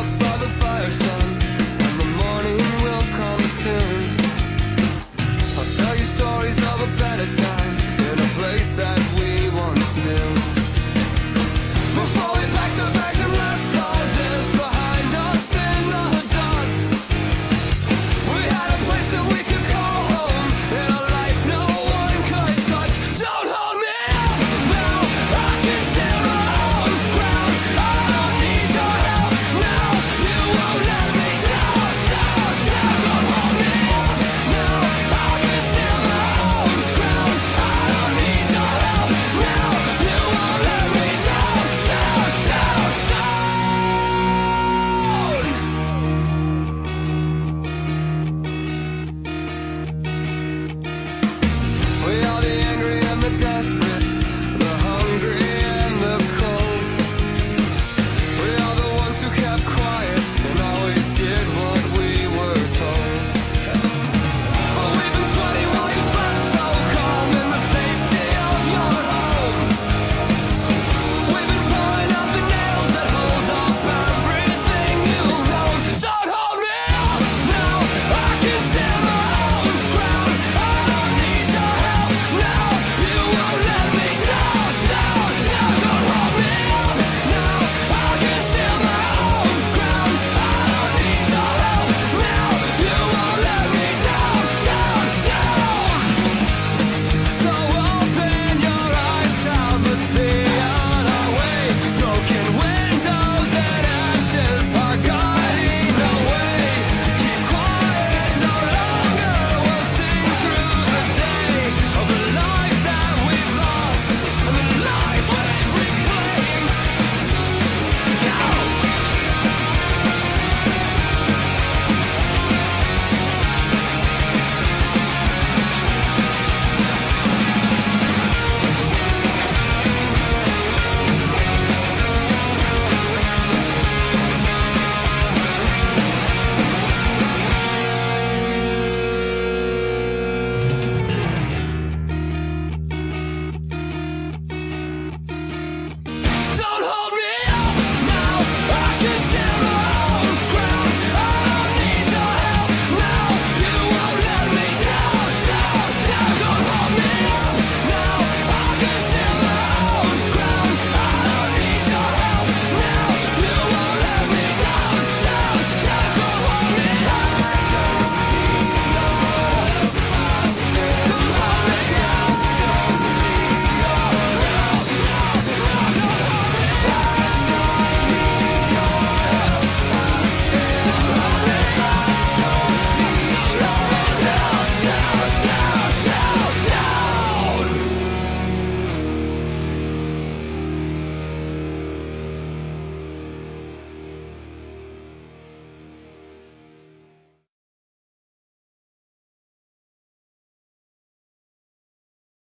yourself by the fire, son.